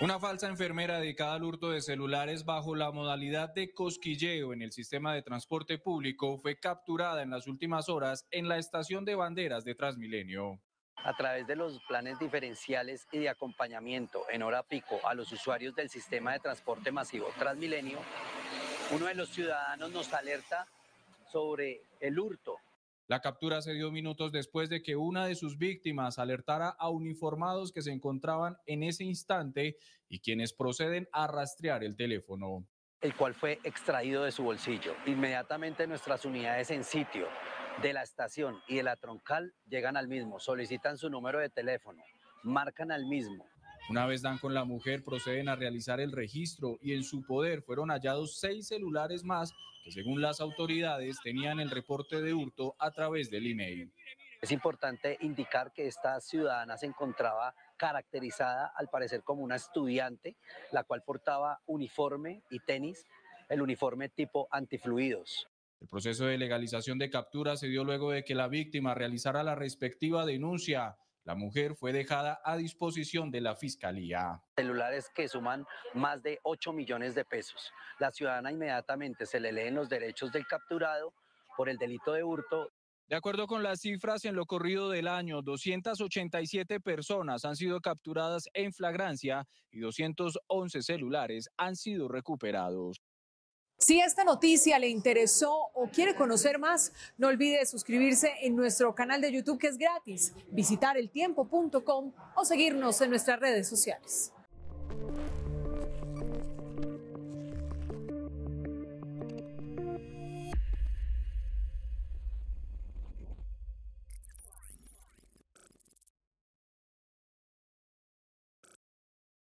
Una falsa enfermera dedicada al hurto de celulares bajo la modalidad de cosquilleo en el sistema de transporte público fue capturada en las últimas horas en la estación de banderas de Transmilenio. A través de los planes diferenciales y de acompañamiento en hora pico a los usuarios del sistema de transporte masivo Transmilenio, uno de los ciudadanos nos alerta sobre el hurto la captura se dio minutos después de que una de sus víctimas alertara a uniformados que se encontraban en ese instante y quienes proceden a rastrear el teléfono. El cual fue extraído de su bolsillo. Inmediatamente nuestras unidades en sitio de la estación y de la troncal llegan al mismo, solicitan su número de teléfono, marcan al mismo, una vez dan con la mujer, proceden a realizar el registro y en su poder fueron hallados seis celulares más que según las autoridades tenían el reporte de hurto a través del email. Es importante indicar que esta ciudadana se encontraba caracterizada al parecer como una estudiante, la cual portaba uniforme y tenis, el uniforme tipo antifluidos. El proceso de legalización de captura se dio luego de que la víctima realizara la respectiva denuncia la mujer fue dejada a disposición de la fiscalía. Celulares que suman más de 8 millones de pesos. La ciudadana inmediatamente se le leen los derechos del capturado por el delito de hurto. De acuerdo con las cifras, en lo corrido del año, 287 personas han sido capturadas en flagrancia y 211 celulares han sido recuperados. Si esta noticia le interesó o quiere conocer más, no olvide suscribirse en nuestro canal de YouTube que es gratis, visitar eltiempo.com o seguirnos en nuestras redes sociales.